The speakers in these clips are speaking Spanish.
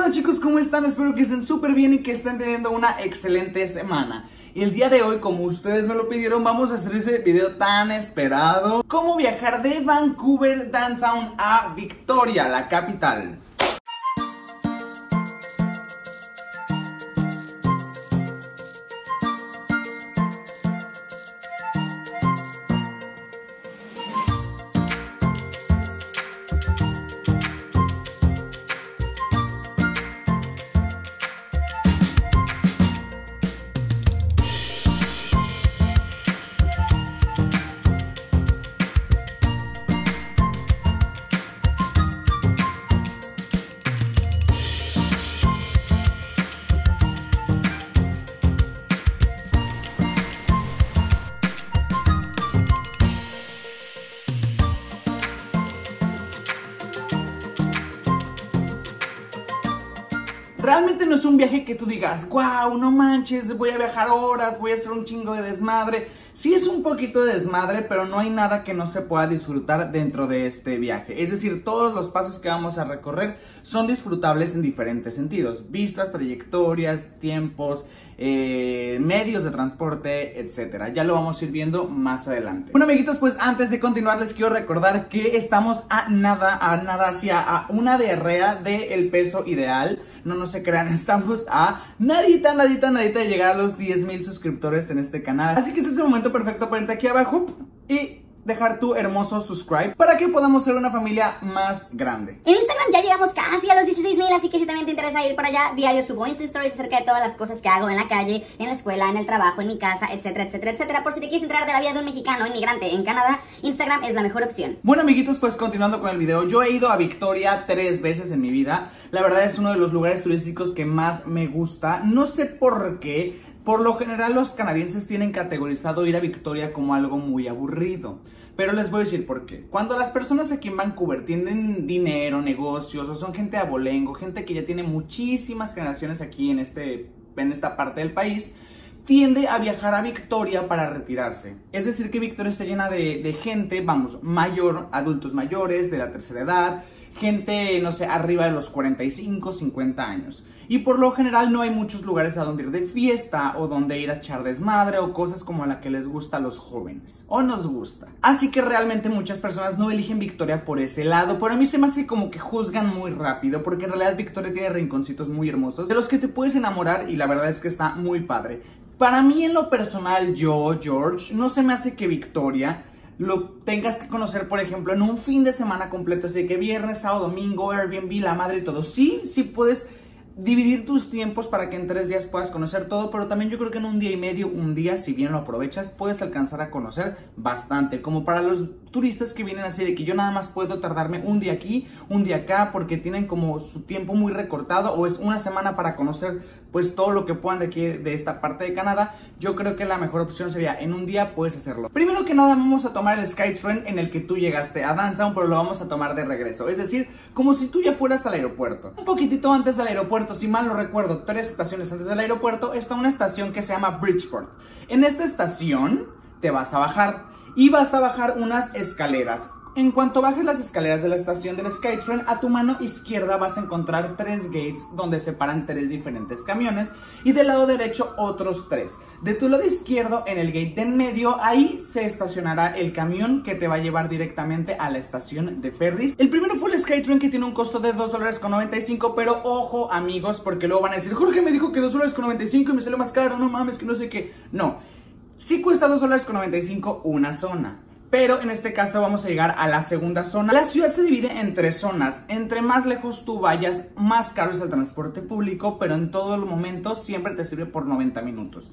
onda chicos? ¿Cómo están? Espero que estén súper bien y que estén teniendo una excelente semana. El día de hoy, como ustedes me lo pidieron, vamos a hacer ese video tan esperado. Cómo viajar de Vancouver Downtown a Victoria, la capital. Que tú digas, wow, no manches, voy a viajar horas, voy a hacer un chingo de desmadre. Sí es un poquito de desmadre, pero no hay nada que no se pueda disfrutar dentro de este viaje. Es decir, todos los pasos que vamos a recorrer son disfrutables en diferentes sentidos. Vistas, trayectorias, tiempos, eh, medios de transporte, etcétera. Ya lo vamos a ir viendo más adelante. Bueno, amiguitos, pues antes de continuar les quiero recordar que estamos a nada, a nada hacia a una diarrea del peso ideal. No, no se crean, estamos a nadita, nadita, nadita de llegar a los 10 mil suscriptores en este canal. Así que este es el momento perfecto para irte aquí abajo y dejar tu hermoso subscribe para que podamos ser una familia más grande. En Instagram ya llegamos casi a los 16 mil, así que si también te interesa ir para allá, diario subo Insta Stories acerca de todas las cosas que hago en la calle, en la escuela, en el trabajo, en mi casa, etcétera, etcétera, etcétera. Por si te quieres entrar de la vida de un mexicano inmigrante en Canadá, Instagram es la mejor opción. Bueno, amiguitos, pues continuando con el video, yo he ido a Victoria tres veces en mi vida. La verdad es uno de los lugares turísticos que más me gusta. No sé por qué. Por lo general los canadienses tienen categorizado ir a Victoria como algo muy aburrido. Pero les voy a decir por qué. Cuando las personas aquí en Vancouver tienen dinero, negocios, o son gente abolengo, gente que ya tiene muchísimas generaciones aquí en, este, en esta parte del país, tiende a viajar a Victoria para retirarse. Es decir, que Victoria está llena de, de gente, vamos, mayor, adultos mayores, de la tercera edad, gente, no sé, arriba de los 45, 50 años. Y por lo general no hay muchos lugares a donde ir de fiesta o donde ir a echar desmadre o cosas como la que les gusta a los jóvenes. O nos gusta. Así que realmente muchas personas no eligen Victoria por ese lado. Pero a mí se me hace como que juzgan muy rápido. Porque en realidad Victoria tiene rinconcitos muy hermosos. De los que te puedes enamorar y la verdad es que está muy padre. Para mí en lo personal, yo, George, no se me hace que Victoria lo tengas que conocer, por ejemplo, en un fin de semana completo, así que viernes, sábado, domingo, Airbnb, la madre y todo. Sí, sí puedes dividir tus tiempos para que en tres días puedas conocer todo, pero también yo creo que en un día y medio, un día, si bien lo aprovechas, puedes alcanzar a conocer bastante. Como para los turistas que vienen así de que yo nada más puedo tardarme un día aquí, un día acá, porque tienen como su tiempo muy recortado o es una semana para conocer pues todo lo que puedan de aquí, de esta parte de Canadá, yo creo que la mejor opción sería en un día puedes hacerlo. Primero que nada vamos a tomar el Skytrain en el que tú llegaste a Downtown, pero lo vamos a tomar de regreso. Es decir, como si tú ya fueras al aeropuerto. Un poquitito antes del aeropuerto, si mal no recuerdo, tres estaciones antes del aeropuerto, está una estación que se llama Bridgeport. En esta estación te vas a bajar y vas a bajar unas escaleras. En cuanto bajes las escaleras de la estación del Skytrain, a tu mano izquierda vas a encontrar tres gates donde separan tres diferentes camiones y del lado derecho otros tres. De tu lado izquierdo, en el gate de en medio, ahí se estacionará el camión que te va a llevar directamente a la estación de ferries. El primero fue el Skytrain que tiene un costo de 2 dólares con 95, pero ojo amigos, porque luego van a decir, Jorge me dijo que 2 dólares con 95 y me salió más caro, no mames, que no sé qué. No, sí cuesta 2 dólares con 95 una zona. Pero en este caso vamos a llegar a la segunda zona. La ciudad se divide en tres zonas. Entre más lejos tú vayas, más caro es el transporte público, pero en todo momento siempre te sirve por 90 minutos.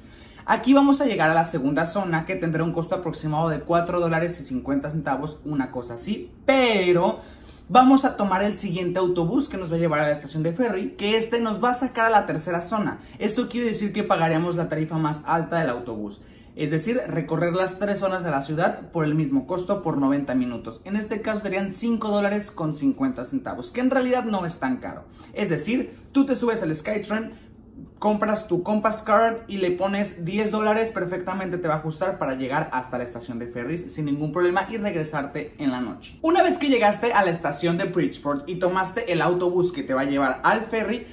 Aquí vamos a llegar a la segunda zona que tendrá un costo aproximado de 4 dólares y 50 centavos, una cosa así. Pero vamos a tomar el siguiente autobús que nos va a llevar a la estación de ferry, que este nos va a sacar a la tercera zona. Esto quiere decir que pagaremos la tarifa más alta del autobús. Es decir, recorrer las tres zonas de la ciudad por el mismo costo por 90 minutos. En este caso serían 5 dólares con 50 centavos, que en realidad no es tan caro. Es decir, tú te subes al Skytrain, compras tu Compass Card y le pones 10 dólares, perfectamente te va a ajustar para llegar hasta la estación de ferries sin ningún problema y regresarte en la noche. Una vez que llegaste a la estación de Bridgeport y tomaste el autobús que te va a llevar al ferry,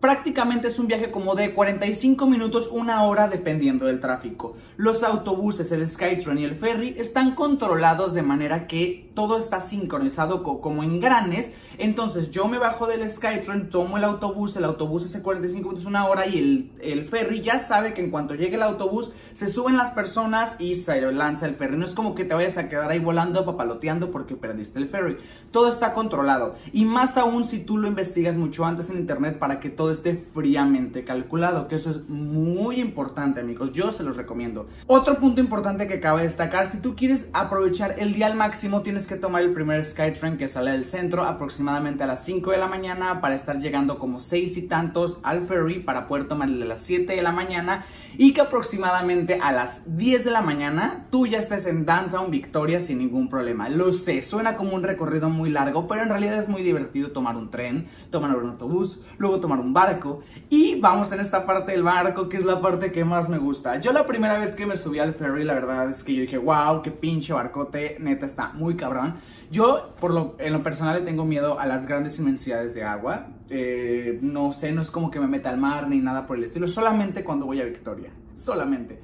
Prácticamente es un viaje como de 45 minutos, una hora dependiendo del tráfico. Los autobuses, el Skytrain y el ferry están controlados de manera que todo está sincronizado como en granes. Entonces yo me bajo del Skytrain, tomo el autobús, el autobús hace 45 minutos, una hora y el, el ferry ya sabe que en cuanto llegue el autobús se suben las personas y se lanza el ferry. No es como que te vayas a quedar ahí volando, papaloteando porque perdiste el ferry. Todo está controlado. Y más aún si tú lo investigas mucho antes en internet para que todo esté fríamente calculado, que eso es muy importante amigos, yo se los recomiendo. Otro punto importante que cabe destacar, si tú quieres aprovechar el día al máximo, tienes que tomar el primer Skytrain que sale del centro aproximadamente a las 5 de la mañana para estar llegando como 6 y tantos al ferry para poder tomar el de las 7 de la mañana y que aproximadamente a las 10 de la mañana tú ya estés en Downtown Victoria sin ningún problema. Lo sé, suena como un recorrido muy largo, pero en realidad es muy divertido tomar un tren, tomar un autobús, luego tomar un barco y vamos en esta parte del barco que es la parte que más me gusta. Yo la primera vez que me subí al ferry, la verdad es que yo dije, wow, qué pinche barcote, neta está muy cabrón. Yo, por lo, en lo personal, le tengo miedo a las grandes inmensidades de agua. Eh, no sé, no es como que me meta al mar ni nada por el estilo, solamente cuando voy a Victoria, solamente.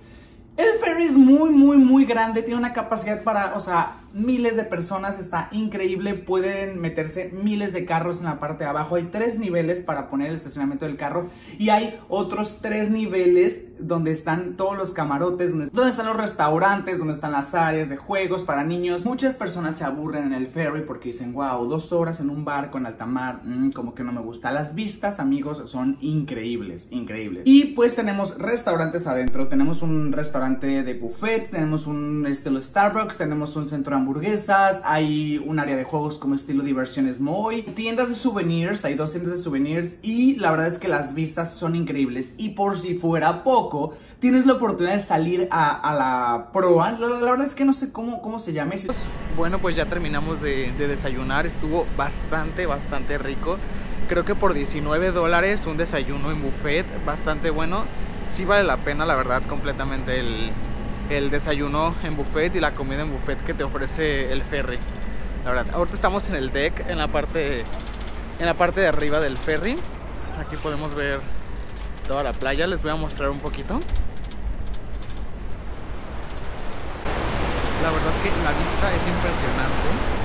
El ferry es muy, muy, muy grande, tiene una capacidad para, o sea, miles de personas, está increíble, pueden meterse miles de carros en la parte de abajo, hay tres niveles para poner el estacionamiento del carro y hay otros tres niveles donde están todos los camarotes, donde, están los restaurantes, donde están las áreas de juegos para niños. Muchas personas se aburren en el ferry porque dicen, wow, dos horas en un barco en alta mar, mm, como que no me gusta. Las vistas, amigos, son increíbles, increíbles. Y pues tenemos restaurantes adentro, tenemos un restaurante de buffet, tenemos un estilo Starbucks, tenemos un centro de hamburguesas, hay un área de juegos como estilo diversiones muy, tiendas de souvenirs, hay dos tiendas de souvenirs y la verdad es que las vistas son increíbles. Y por si fuera poco, tienes la oportunidad de salir a, la proa. La, verdad es que no sé cómo, cómo se llama. Bueno, pues ya terminamos de, desayunar. Estuvo bastante, bastante rico. Creo que por 19 dólares un desayuno en buffet, bastante bueno. Sí vale la pena, la verdad, completamente el, el desayuno en buffet y la comida en buffet que te ofrece el ferry. La verdad, ahorita estamos en el deck, en la parte, en la parte de arriba del ferry. Aquí podemos ver toda la playa. Les voy a mostrar un poquito. La verdad que la vista es impresionante.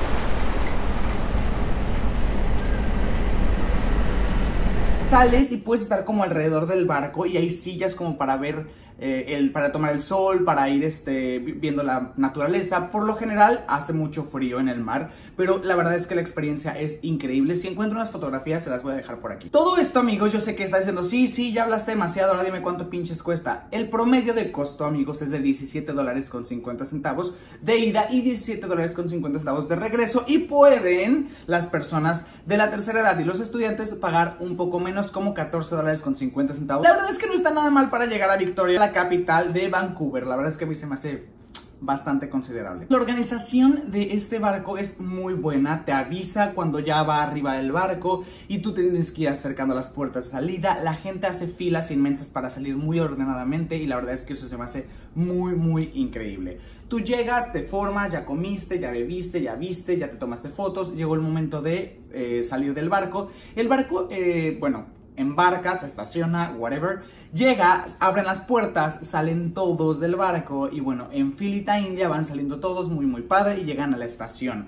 Sales y puedes estar como alrededor del barco y hay sillas como para ver eh, el, para tomar el sol, para ir este, viendo la naturaleza. Por lo general hace mucho frío en el mar, pero la verdad es que la experiencia es increíble. Si encuentro unas fotografías se las voy a dejar por aquí. Todo esto amigos, yo sé que está diciendo, sí, sí, ya hablaste demasiado, ahora dime cuánto pinches cuesta. El promedio de costo amigos es de 17 dólares con 50 centavos de ida y 17 dólares con 50 centavos de regreso y pueden las personas de la tercera edad y los estudiantes pagar un poco menos como 14 dólares con 50 centavos. La verdad es que no está nada mal para llegar a Victoria capital de Vancouver. La verdad es que a mí se me hace bastante considerable. La organización de este barco es muy buena, te avisa cuando ya va arriba del barco y tú tienes que ir acercando las puertas de salida, la gente hace filas inmensas para salir muy ordenadamente y la verdad es que eso se me hace muy muy increíble. Tú llegas, te formas, ya comiste, ya bebiste, ya viste, ya te tomaste fotos, llegó el momento de eh, salir del barco. El barco, eh, bueno, embarca, se estaciona, whatever, llega, abren las puertas, salen todos del barco y bueno, en Filita, India van saliendo todos muy muy padre y llegan a la estación.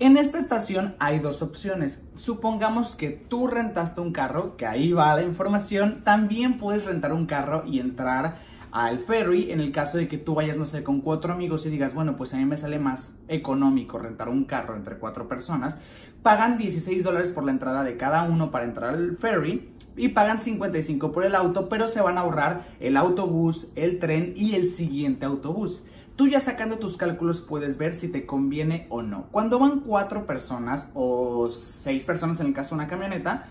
En esta estación hay dos opciones. Supongamos que tú rentaste un carro, que ahí va la información, también puedes rentar un carro y entrar al ferry en el caso de que tú vayas, no sé, con cuatro amigos y digas, bueno, pues a mí me sale más económico rentar un carro entre cuatro personas. Pagan 16 dólares por la entrada de cada uno para entrar al ferry y pagan 55 por el auto, pero se van a ahorrar el autobús, el tren y el siguiente autobús. Tú ya sacando tus cálculos puedes ver si te conviene o no. Cuando van cuatro personas o seis personas en el caso de una camioneta,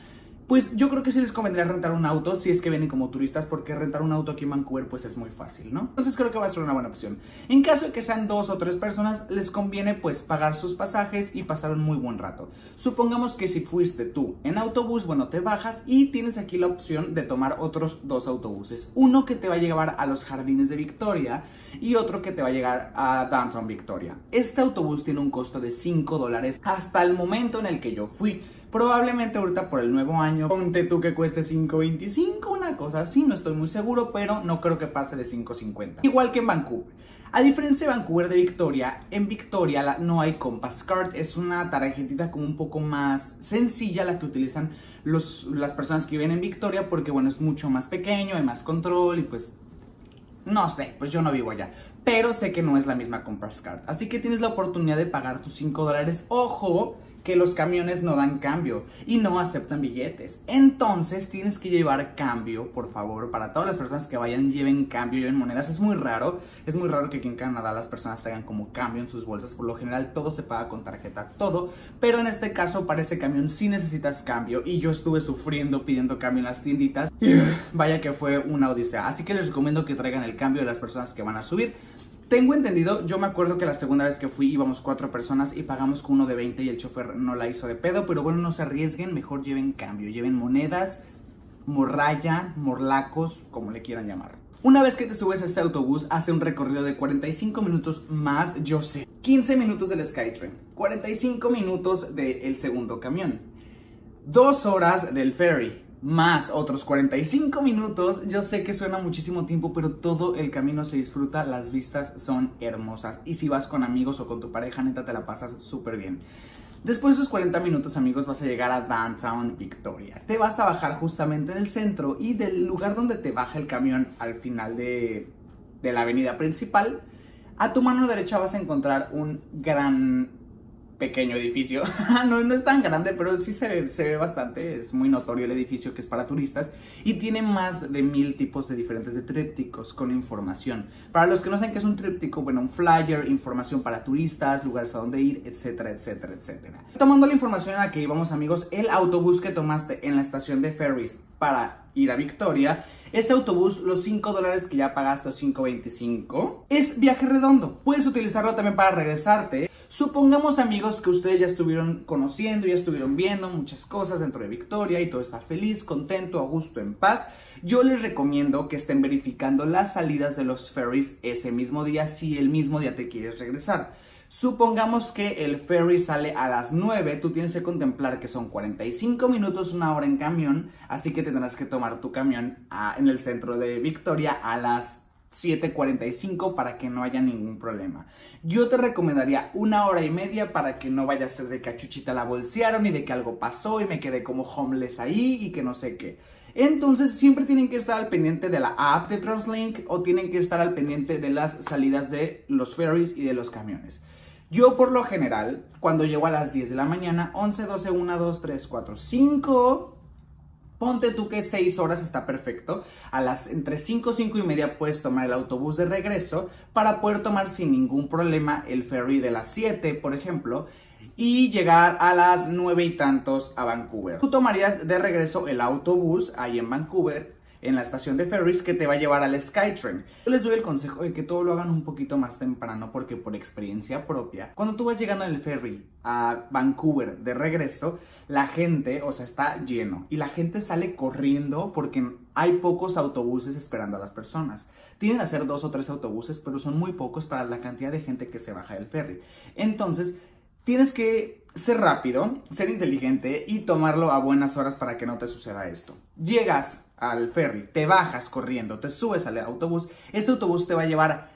Pues yo creo que sí les convendría rentar un auto si es que vienen como turistas, porque rentar un auto aquí en Vancouver pues es muy fácil, ¿no? Entonces creo que va a ser una buena opción. En caso de que sean dos o tres personas, les conviene pues pagar sus pasajes y pasar un muy buen rato. Supongamos que si fuiste tú en autobús, bueno, te bajas y tienes aquí la opción de tomar otros dos autobuses. Uno que te va a llevar a los jardines de Victoria y otro que te va a llegar a Downtown Victoria. Este autobús tiene un costo de 5 dólares hasta el momento en el que yo fui. Probablemente ahorita por el nuevo año, ponte tú que cueste 5.25, una cosa así, no estoy muy seguro, pero no creo que pase de 5.50. Igual que en Vancouver. A diferencia de Vancouver de Victoria, en Victoria no hay Compass Card, es una tarjetita como un poco más sencilla la que utilizan los, las personas que viven en Victoria porque bueno, es mucho más pequeño, hay más control y pues no sé, pues yo no vivo allá. Pero sé que no es la misma Compass Card. Así que tienes la oportunidad de pagar tus 5 dólares. Ojo, que los camiones no dan cambio y no aceptan billetes. Entonces tienes que llevar cambio, por favor, para todas las personas que vayan, lleven cambio, lleven monedas. Es muy raro, es muy raro que aquí en Canadá las personas traigan como cambio en sus bolsas. Por lo general todo se paga con tarjeta, todo. Pero en este caso para ese camión sí necesitas cambio y yo estuve sufriendo pidiendo cambio en las tienditas. Vaya que fue una odisea. Así que les recomiendo que traigan el cambio de las personas que van a subir. Tengo entendido, yo me acuerdo que la segunda vez que fui íbamos cuatro personas y pagamos con uno de 20 y el chofer no la hizo de pedo, pero bueno, no se arriesguen, mejor lleven cambio, lleven monedas, morraya, morlacos, como le quieran llamar. Una vez que te subes a este autobús, hace un recorrido de 45 minutos más, yo sé, 15 minutos del Skytrain, 45 minutos del segundo camión, 2 horas del ferry, más otros 45 minutos. Yo sé que suena muchísimo tiempo, pero todo el camino se disfruta, las vistas son hermosas. Y si vas con amigos o con tu pareja, neta, te la pasas súper bien. Después de esos 40 minutos, amigos, vas a llegar a Downtown Victoria. Te vas a bajar justamente en el centro y del lugar donde te baja el camión al final de, de la avenida principal, a tu mano derecha vas a encontrar un gran pequeño edificio. no, no es tan grande, pero sí se ve bastante. Es muy notorio el edificio que es para turistas y tiene más de mil tipos de diferentes de trípticos con información. Para los que no saben qué es un tríptico, bueno, un flyer, información para turistas, lugares a donde ir, etcétera, etcétera, etcétera. Tomando la información a la que íbamos, amigos, el autobús que tomaste en la estación de ferries para ir a Victoria, ese autobús, los 5 dólares que ya pagaste, los 5.25, es viaje redondo. Puedes utilizarlo también para regresarte Supongamos amigos que ustedes ya estuvieron conociendo, ya estuvieron viendo muchas cosas dentro de Victoria y todo está feliz, contento, a gusto, en paz. Yo les recomiendo que estén verificando las salidas de los ferries ese mismo día si el mismo día te quieres regresar. Supongamos que el ferry sale a las 9, tú tienes que contemplar que son 45 minutos, una hora en camión, así que tendrás que tomar tu camión en el centro de Victoria a las 7.45 para que no haya ningún problema. Yo te recomendaría una hora y media para que no vaya a ser de que a Chuchita la bolsearon y de que algo pasó y me quedé como homeless ahí y que no sé qué. Entonces siempre tienen que estar al pendiente de la app de Translink o tienen que estar al pendiente de las salidas de los ferries y de los camiones. Yo por lo general, cuando llego a las 10 de la mañana, 11, 12, 1, 2, 3, 4, 5, Ponte tú que 6 horas está perfecto. A las entre 5 5 y media puedes tomar el autobús de regreso para poder tomar sin ningún problema el ferry de las 7, por ejemplo, y llegar a las 9 y tantos a Vancouver. Tú tomarías de regreso el autobús ahí en Vancouver en la estación de ferries que te va a llevar al Skytrain. Yo les doy el consejo de que todo lo hagan un poquito más temprano porque por experiencia propia, cuando tú vas llegando en el ferry a Vancouver de regreso, la gente, o sea, está lleno y la gente sale corriendo porque hay pocos autobuses esperando a las personas. Tienen a ser dos o tres autobuses, pero son muy pocos para la cantidad de gente que se baja del ferry. Entonces, tienes que ser rápido, ser inteligente y tomarlo a buenas horas para que no te suceda esto. Llegas al ferry, te bajas corriendo, te subes al autobús, este autobús te va a llevar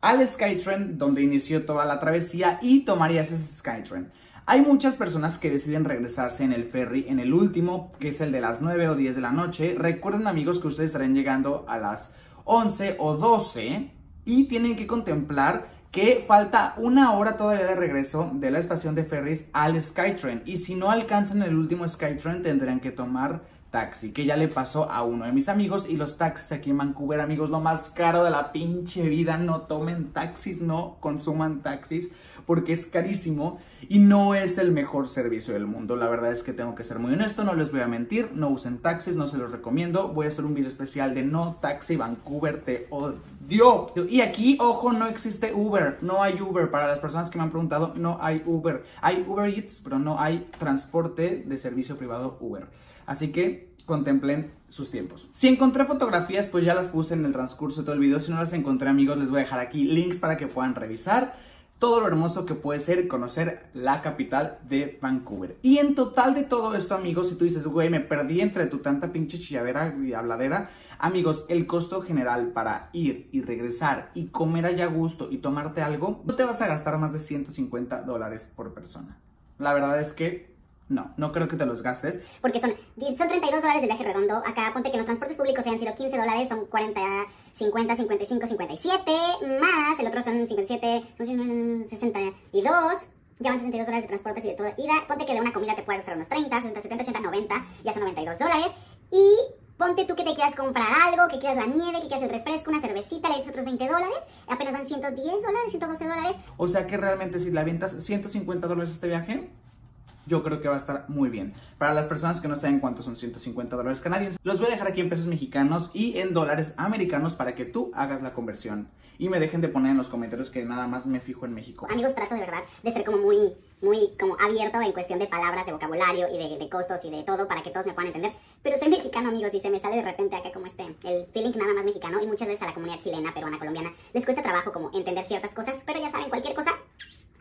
al Skytrain donde inició toda la travesía y tomarías ese Skytrain. Hay muchas personas que deciden regresarse en el ferry en el último, que es el de las 9 o 10 de la noche. Recuerden amigos que ustedes estarán llegando a las 11 o 12 y tienen que contemplar que falta una hora todavía de regreso de la estación de ferries al Skytrain y si no alcanzan el último Skytrain tendrán que tomar taxi, que ya le pasó a uno de mis amigos y los taxis aquí en Vancouver, amigos, lo más caro de la pinche vida, no tomen taxis, no consuman taxis porque es carísimo y no es el mejor servicio del mundo. La verdad es que tengo que ser muy honesto, no les voy a mentir, no usen taxis, no se los recomiendo. Voy a hacer un video especial de no taxi Vancouver, te. Y aquí, ojo, no existe Uber, no hay Uber. Para las personas que me han preguntado, no hay Uber. Hay Uber Eats, pero no hay transporte de servicio privado Uber. Así que contemplen sus tiempos. Si encontré fotografías, pues ya las puse en el transcurso de todo el video. Si no las encontré, amigos, les voy a dejar aquí links para que puedan revisar todo lo hermoso que puede ser conocer la capital de Vancouver. Y en total de todo esto, amigos, si tú dices, güey, me perdí entre tu tanta pinche chilladera y habladera, amigos, el costo general para ir y regresar y comer allá a gusto y tomarte algo, no te vas a gastar más de 150 dólares por persona. La verdad es que no, no creo que te los gastes. Porque son, son 32 dólares de viaje redondo. Acá ponte que los transportes públicos hayan sido 15 dólares, son 40, 50, 55, 57, más el otro son 57, 62. Ya van 62 dólares de transportes y de todo. Ida, ponte que de una comida te puedes hacer unos 30, 60, 70, 80, 90, ya son 92 dólares. Y ponte tú que te quieras comprar algo, que quieras la nieve, que quieras el refresco, una cervecita, le dices otros 20 dólares, apenas van 110 dólares, 112 dólares. O sea que realmente si le avientas 150 dólares este viaje, yo creo que va a estar muy bien. Para las personas que no saben cuántos son 150 dólares canadienses, los voy a dejar aquí en pesos mexicanos y en dólares americanos para que tú hagas la conversión. Y me dejen de poner en los comentarios que nada más me fijo en México. Amigos, trato de verdad de ser como muy, muy como abierto en cuestión de palabras, de vocabulario y de, de costos y de todo para que todos me puedan entender. Pero soy mexicano, amigos, y se me sale de repente acá como este, el feeling nada más mexicano. Y muchas veces a la comunidad chilena, peruana, colombiana, les cuesta trabajo como entender ciertas cosas. Pero ya saben, cualquier cosa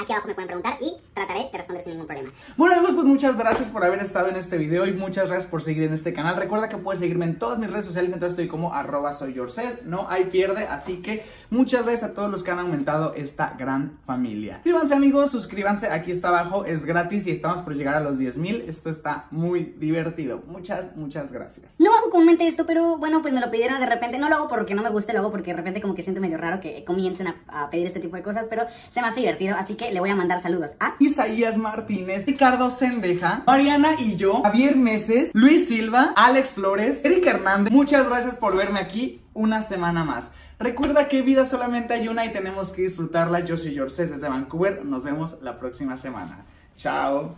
Aquí abajo me pueden preguntar y trataré de responder sin ningún problema. Bueno amigos, pues muchas gracias por haber estado en este video y muchas gracias por seguir en este canal. Recuerda que puedes seguirme en todas mis redes sociales, entonces estoy como arroba soy no hay pierde, así que muchas gracias a todos los que han aumentado esta gran familia. Suscríbanse amigos, suscríbanse, aquí está abajo, es gratis y estamos por llegar a los 10 mil, esto está muy divertido. Muchas, muchas gracias. No hago comúnmente esto, pero bueno, pues me lo pidieron de repente, no lo hago porque no me guste, lo hago porque de repente como que siento medio raro que comiencen a, a pedir este tipo de cosas, pero se me hace divertido, así que le voy a mandar saludos a Isaías Martínez, Ricardo Sendeja, Mariana y yo, Javier Meses, Luis Silva, Alex Flores, Eric Hernández. Muchas gracias por verme aquí una semana más. Recuerda que vida solamente hay una y tenemos que disfrutarla. Yo soy George desde Vancouver. Nos vemos la próxima semana. Chao.